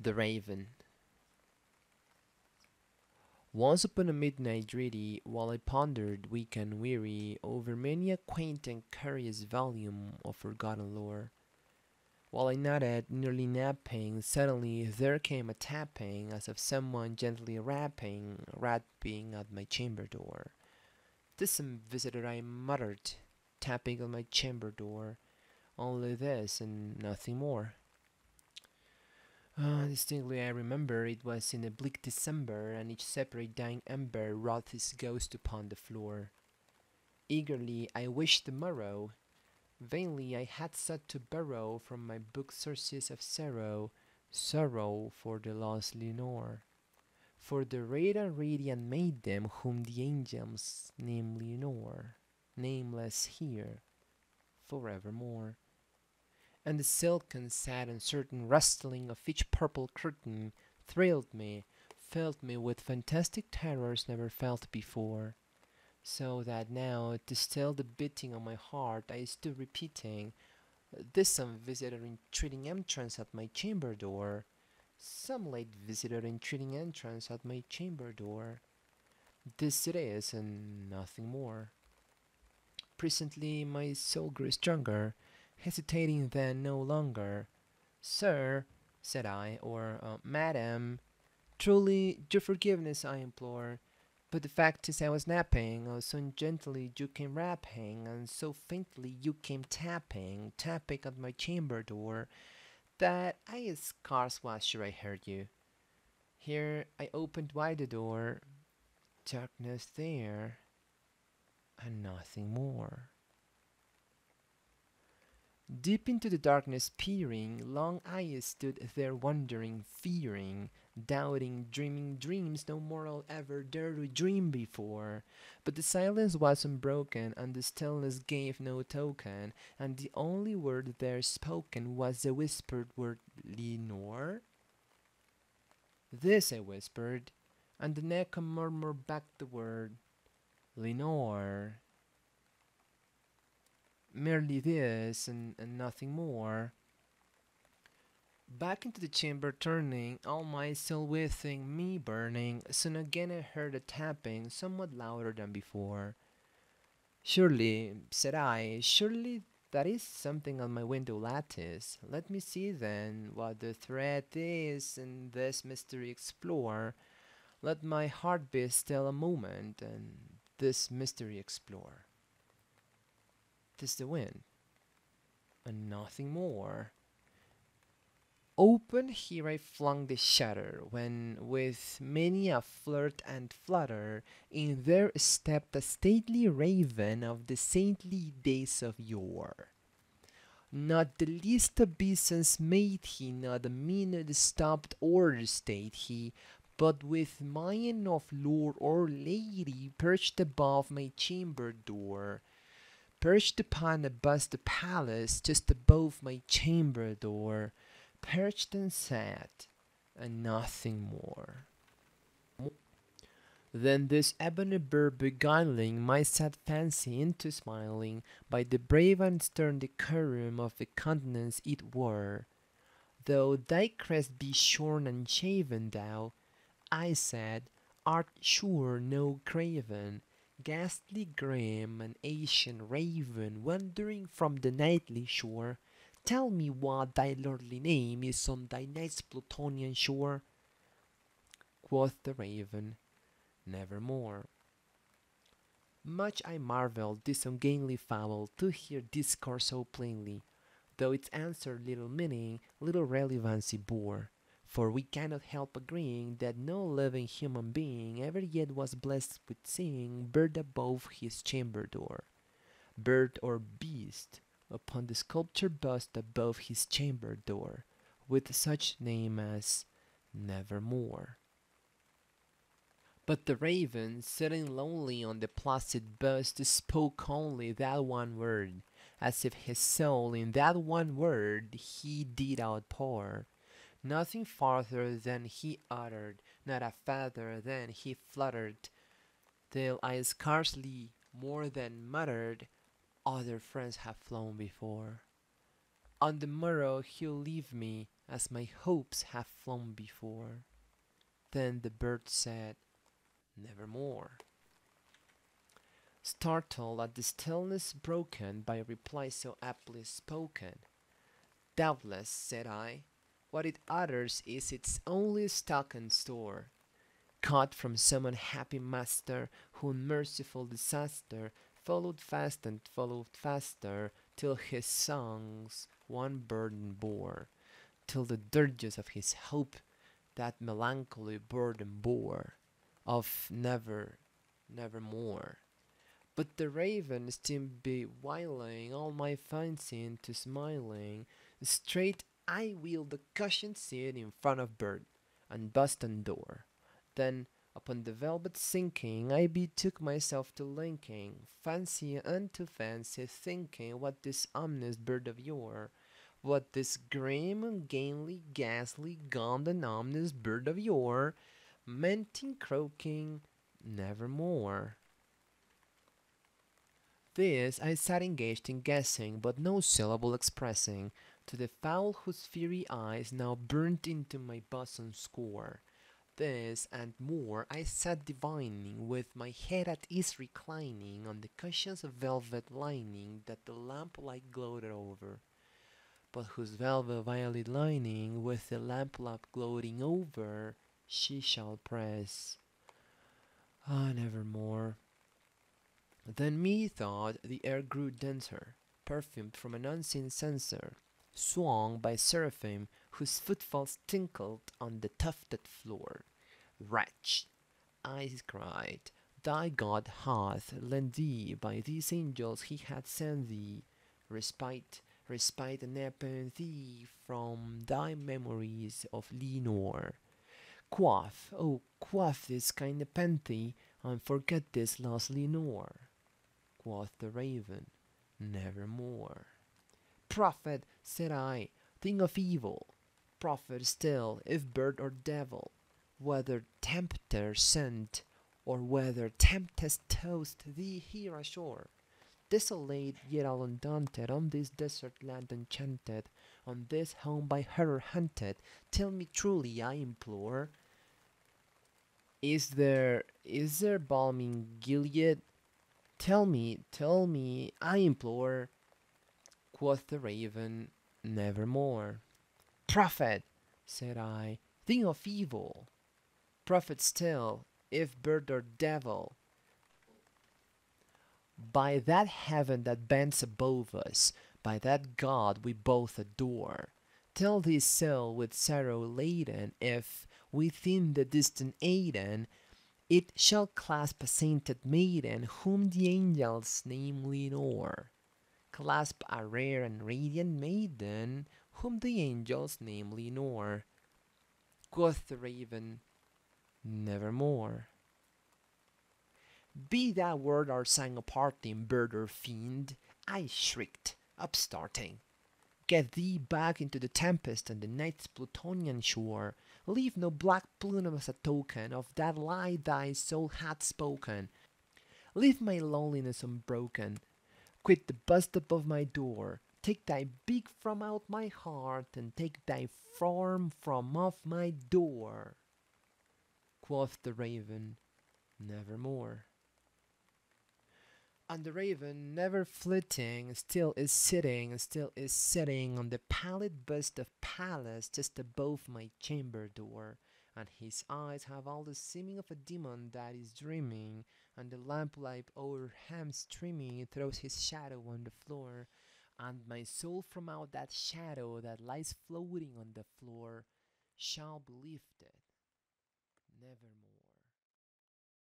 The Raven. Once upon a midnight dreary, while I pondered, weak and weary, over many a quaint and curious volume of forgotten lore, while I nodded, nearly napping, suddenly there came a tapping, as of someone gently rapping, rapping at my chamber door. "'Tis some visitor," I muttered, tapping at my chamber door. Only this, and nothing more. Ah, distinctly I remember it was in a bleak December, and each separate dying ember wrought his ghost upon the floor. Eagerly I wished the morrow. Vainly I had sought to borrow from my book sources of sorrow, sorrow for the lost Lenore, for the radiant radiant maiden whom the angels name Lenore, nameless here, forevermore and the silken, sad, uncertain rustling of each purple curtain thrilled me, filled me with fantastic terrors never felt before. So that now, to still the beating of my heart, I stood repeating, uh, This some visitor entreating entrance at my chamber door, some late visitor entreating entrance at my chamber door. This it is, and nothing more. Presently my soul grew stronger, hesitating then no longer. Sir, said I, or uh, Madam, truly your forgiveness I implore. But the fact is I was napping, oh, so gently you came rapping, and so faintly you came tapping, tapping at my chamber door, that I scarce was sure I heard you. Here I opened wide the door, darkness there, and nothing more. Deep into the darkness peering, long I stood there wondering, fearing, doubting, dreaming dreams no mortal ever dared to dream before. But the silence was unbroken, and the stillness gave no token, and the only word there spoken was the whispered word Lenore. This I whispered, and the echo murmured back the word Lenore merely this and, and nothing more. Back into the chamber turning, all my soul within me burning, soon again I heard a tapping, somewhat louder than before. Surely, said I, surely that is something on my window lattice. Let me see then what the threat is, and this mystery explore. Let my heart be still a moment, and this mystery explore. 'Tis the wind, and nothing more. Open here I flung the shutter, when with many a flirt and flutter in there stepped a stately raven of the saintly days of yore. Not the least obeisance made he, not a minute stopped or stayed he, but with mien of lord or lady perched above my chamber door, perched upon a bust of Pallas just above my chamber door, perched and sat, and nothing more. Then this ebony bird beguiling my sad fancy into smiling by the brave and stern decorum of the countenance it wore. Though thy crest be shorn and shaven, thou, I said, art sure no craven, ghastly grim, an Asian raven wandering from the nightly shore, tell me what thy lordly name is on thy night's Plutonian shore. Quoth the raven, Nevermore. Much I marvelled this ungainly fowl to hear discourse so plainly, though its answer little meaning, little relevancy bore for we cannot help agreeing that no living human being ever yet was blessed with seeing bird above his chamber door, bird or beast upon the sculptured bust above his chamber door, with such name as Nevermore. But the raven, sitting lonely on the placid bust, spoke only that one word, as if his soul in that one word he did outpour Nothing farther than he uttered, not a feather than he fluttered, till I scarcely more than muttered, Other friends have flown before. On the morrow he'll leave me, as my hopes have flown before. Then the bird said, Nevermore. Startled at the stillness broken by a reply so aptly spoken, Doubtless, said I, what it utters is its only stock and store, caught from some unhappy master who merciful disaster followed fast and followed faster till his songs one burden bore, till the dirges of his hope that melancholy burden bore, of never, never more. But the raven seemed bewailing all my fancy into smiling. Straight I wheeled the cushioned seat in front of bird and Boston door. Then upon the velvet sinking, I betook myself to linking fancy unto fancy, thinking what this ominous bird of yore, what this grim, ungainly, ghastly, gaunt and ominous bird of yore meant in croaking nevermore. This I sat engaged in guessing, but no syllable expressing, to the fowl whose fiery eyes now burnt into my bosom score. This and more I sat divining, with my head at ease reclining on the cushion's of velvet lining that the lamplight gloated over, but whose velvet violet lining, with the lamplight gloating over, she shall press. Ah, nevermore. Then methought the air grew denser, perfumed from an unseen censer, swung by seraphim whose footfalls tinkled on the tufted floor. Wretch, I cried, thy God hath lent thee by these angels he hath sent thee respite, respite and thee from thy memories of Lenore. Quaff, oh, quaff this kind nepenthe, and forget this lost Lenore. Quoth the raven, Nevermore. Prophet, said I, thing of evil, prophet still, if bird or devil, whether tempter sent, or whether tempest tossed thee here ashore, desolate yet all undaunted, on this desert land enchanted, on this home by horror hunted, tell me truly, I implore, is there is there balm in Gilead? Tell me, tell me, I implore. Quoth the raven, Nevermore. Prophet, said I, thing of evil. Prophet still, if bird or devil. By that heaven that bends above us, by that God we both adore, tell this soul with sorrow laden, if, within the distant Aidenn, it shall clasp a sainted maiden whom the angels name Lenore clasp a rare and radiant maiden, whom the angels name Lenore. Quoth the raven, Nevermore. Be that word our sang apart in bird or fiend, I shrieked, upstarting. Get thee back into the tempest and the night's Plutonian shore. Leave no black plume as a token of that lie thy soul hath spoken. Leave my loneliness unbroken, Quit the bust above my door. Take thy beak from out my heart, and take thy form from off my door. Quoth the raven, Nevermore. And the raven, never flitting, still is sitting, still is sitting on the pallid bust of Pallas just above my chamber door and his eyes have all the seeming of a demon that is dreaming, and the lamplight o'er him streaming throws his shadow on the floor, and my soul from out that shadow that lies floating on the floor shall be lifted nevermore.